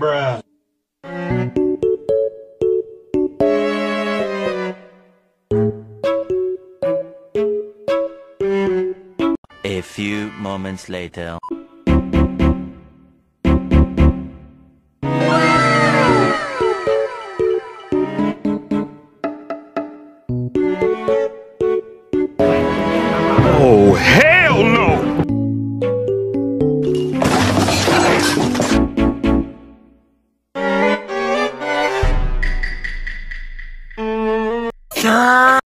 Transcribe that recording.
Bruh. A few moments later. Oh, hell no! 啊